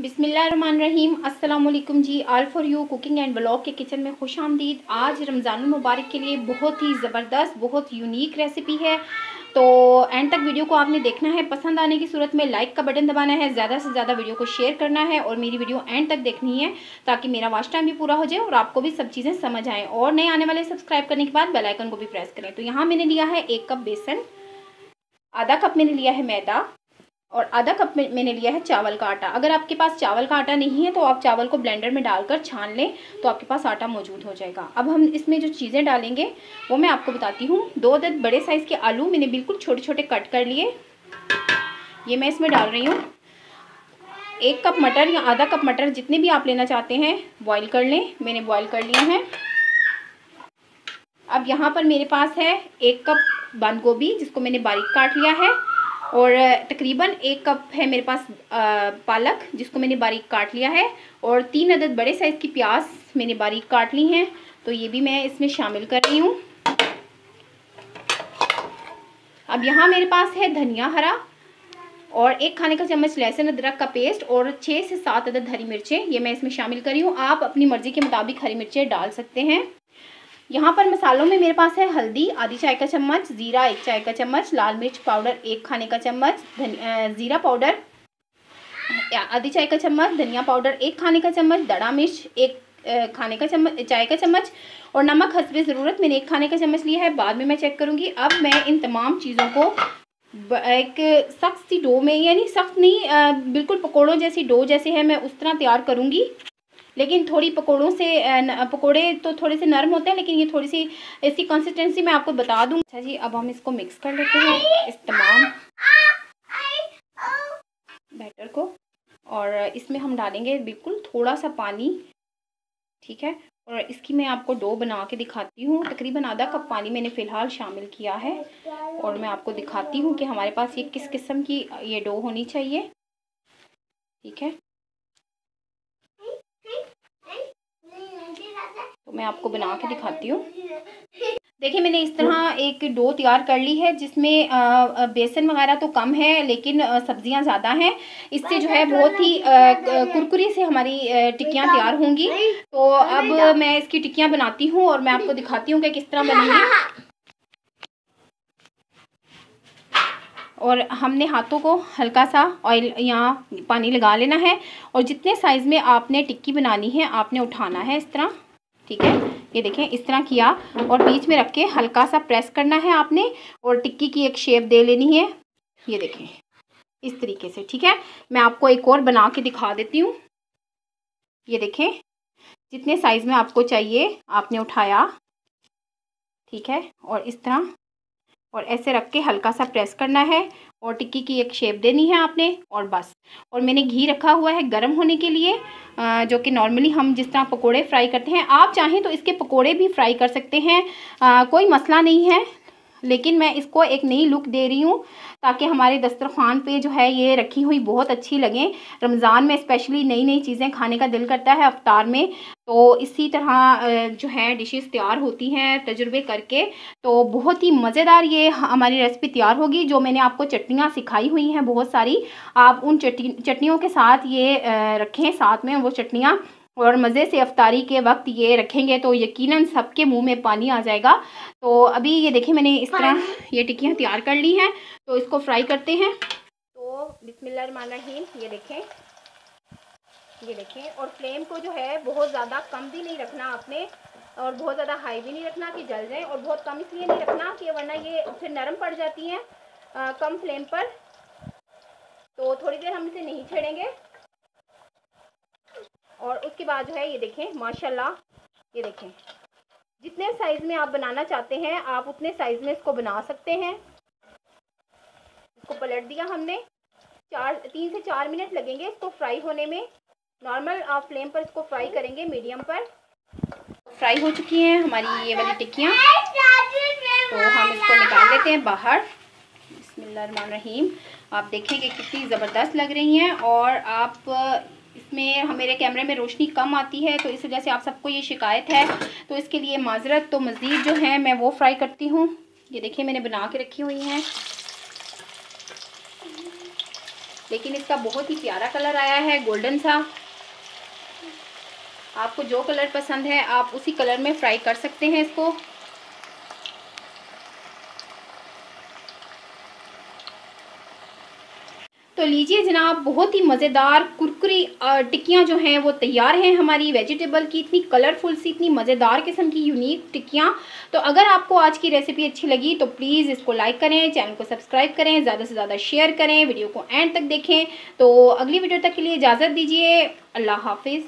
बिसमीम अस्सलाम जी, all for you cooking and blog के किचन में खुश आमदीद आज रमज़ान मुबारक के लिए बहुत ही ज़बरदस्त, बहुत यूनिक रेसिपी है। तो एंड तक वीडियो को आपने देखना है, पसंद आने की सूरत में लाइक का बटन दबाना है, ज़्यादा से ज़्यादा वीडियो को शेयर करना है और मेरी वीडियो एंड तक देखनी है, ताकि मेरा वाच टाइम भी पूरा हो जाए और आपको भी सब चीज़ें समझ आएँ। और नए आने वाले सब्सक्राइब करने के बाद बेलाइकन को भी प्रेस करें। तो यहाँ मैंने लिया है एक कप बेसन, आधा कप मैंने लिया है मैदा और आधा कप में, मैंने लिया है चावल का आटा। अगर आपके पास चावल का आटा नहीं है तो आप चावल को ब्लेंडर में डालकर छान लें तो आपके पास आटा मौजूद हो जाएगा। अब हम इसमें जो चीज़ें डालेंगे, वो मैं आपको बताती हूँ। दो दस बड़े साइज़ के आलू मैंने बिल्कुल छोटे छोटे कट कर लिए। ये मैं इसमें डाल रही हूँ। एक कप मटर या आधा कप मटर जितने भी आप लेना चाहते हैं बॉयल कर लें। मैंने बॉयल कर लिए हैं। अब यहाँ पर मेरे पास है एक कप बंद गोभी, जिसको मैंने बारीक काट लिया है। और तकरीबन एक कप है मेरे पास पालक, जिसको मैंने बारीक काट लिया है, और तीन अदद बड़े साइज़ की प्याज मैंने बारीक काट ली हैं तो ये भी मैं इसमें शामिल कर रही हूँ। अब यहाँ मेरे पास है धनिया हरा और एक खाने का चम्मच लहसुन अदरक का पेस्ट और छः से सात अदद हरी मिर्चें, ये मैं इसमें शामिल कर रही हूँ। आप अपनी मर्ज़ी के मुताबिक हरी मिर्चें डाल सकते हैं। यहाँ पर मसालों में मेरे पास है हल्दी, आधी चाय का चम्मच, ज़ीरा एक चाय का चम्मच, लाल मिर्च पाउडर एक खाने का चम्मच ज़ीरा पाउडर आधी चाय का चम्मच, धनिया पाउडर एक खाने का चम्मच, दड़ा मिर्च एक खाने का चम्मच, चाय का चम्मच और नमक हसबे ज़रूरत, मैंने एक खाने का चम्मच लिया है, बाद में मैं चेक करूँगी। अब मैं इन तमाम चीज़ों को एक सख्त सी डो में, यानी सख्त नहीं बिल्कुल पकौड़ों जैसी डो जैसे है, मैं उस तरह तैयार करूँगी। लेकिन थोड़ी पकौड़ों से पकौड़े तो थोड़े से नरम होते हैं, लेकिन ये थोड़ी सी ऐसी कंसिस्टेंसी मैं आपको बता दूँ। अच्छा जी, अब हम इसको मिक्स कर लेते हैं, इस तमाम बैटर को। और इसमें हम डालेंगे बिल्कुल थोड़ा सा पानी, ठीक है? और इसकी मैं आपको डो बना के दिखाती हूँ। तकरीबन आधा कप पानी मैंने फ़िलहाल शामिल किया है। और मैं आपको दिखाती हूँ कि हमारे पास ये किस किस्म की, ये डो होनी चाहिए, ठीक है? तो मैं आपको बना के दिखाती हूँ। देखिए, मैंने इस तरह एक डो तैयार कर ली है, जिसमें बेसन वगैरह तो कम है, लेकिन सब्ज़ियाँ ज़्यादा हैं। इससे जो है बहुत ही कुरकुरी से हमारी टिक्कियाँ तैयार होंगी। तो अब मैं इसकी टिक्कियाँ बनाती हूँ और मैं आपको दिखाती हूँ कि किस तरह बनेंगी और हमने हाथों को हल्का सा ऑयल यहाँ पानी लगा लेना है और जितने साइज़ में आपने टिक्की बनानी है, आपने उठाना है इस तरह, ठीक है? ये देखें, इस तरह किया और बीच में रख के हल्का सा प्रेस करना है आपने और टिक्की की एक शेप दे लेनी है। ये देखें, इस तरीके से, ठीक है? मैं आपको एक और बना के दिखा देती हूँ। ये देखें, जितने साइज़ में आपको चाहिए, आपने उठाया, ठीक है? और इस तरह और ऐसे रख के हल्का सा प्रेस करना है और टिक्की की एक शेप देनी है आपने और बस। और मैंने घी रखा हुआ है गर्म होने के लिए जो कि नॉर्मली हम जिस तरह पकोड़े फ्राई करते हैं, आप चाहें तो इसके पकोड़े भी फ्राई कर सकते हैं। कोई मसला नहीं है लेकिन मैं इसको एक नई लुक दे रही हूँ ताकि हमारे दस्तरखान पे जो है ये रखी हुई बहुत अच्छी लगें। रमज़ान में स्पेशली नई नई चीज़ें खाने का दिल करता है अफ्तार में। तो इसी तरह जो है डिशेस तैयार होती हैं तजुर्बे करके। तो बहुत ही मज़ेदार ये हमारी रेसिपी तैयार होगी, जो मैंने आपको चटनियाँ सिखाई हुई हैं बहुत सारी। आप उन चटनी, चटनियों के साथ ये रखें साथ में वो चटनियाँ। और मज़े से अफ्तारी के वक्त ये रखेंगे तो यकीनन सबके मुँह में पानी आ जाएगा। तो अभी ये देखें मैंने इस तरह ये टिक्कियाँ तैयार कर ली हैं तो इसको फ्राई करते हैं। तो बिस्मिल्लाहिर्रहमानिर्रहीम ये देखें। ये देखें और फ्लेम को जो है बहुत ज़्यादा कम भी नहीं रखना आपने और बहुत ज़्यादा हाई भी नहीं रखना कि जल जाए और बहुत कम इसलिए नहीं रखना कि वरना ये फिर नरम पड़ जाती हैं कम फ्लेम पर। तो थोड़ी देर हम इसे नहीं छेड़ेंगे। और उसके बाद जो है, ये देखें, माशाल्लाह, ये देखें। जितने साइज़ में आप बनाना चाहते हैं, आप उतने साइज़ में इसको बना सकते हैं। इसको पलट दिया हमने। चार, तीन से चार मिनट लगेंगे इसको फ्राई होने में। नॉर्मल आप फ्लेम पर इसको फ्राई करेंगे मीडियम पर। फ्राई हो चुकी हैं हमारी ये वाली टिक्कियाँ। तो हम इसको निकाल लेते हैं बाहर। रहीम। आप देखें कि कितनी ज़बरदस्त लग रही हैं और आप इसमें मेरे कैमरे में रोशनी कम आती है तो इस वजह से आप सबको ये शिकायत है। तो इसके लिए माजरत तो मज़ीद जो है मैं वो फ्राई करती हूँ। ये देखिए मैंने बना के रखी हुई हैं। लेकिन इसका बहुत ही प्यारा कलर आया है, गोल्डन सा। आपको जो कलर पसंद है, आप उसी कलर में फ्राई कर सकते हैं इसको। तो लीजिए जनाब, बहुत ही मज़ेदार कुरकुरी टिक्कियाँ जो हैं, वो तैयार हैं हमारी वेजिटेबल की। इतनी कलरफुल सी, इतनी मज़ेदार किस्म की यूनिक टिक्कियाँ। तो अगर आपको आज की रेसिपी अच्छी लगी तो प्लीज़ इसको लाइक करें चैनल को सब्सक्राइब करें, ज़्यादा से ज़्यादा शेयर करें वीडियो को एंड तक देखें। तो अगली वीडियो तक के लिए इजाज़त दीजिए। अल्लाह हाफिज़।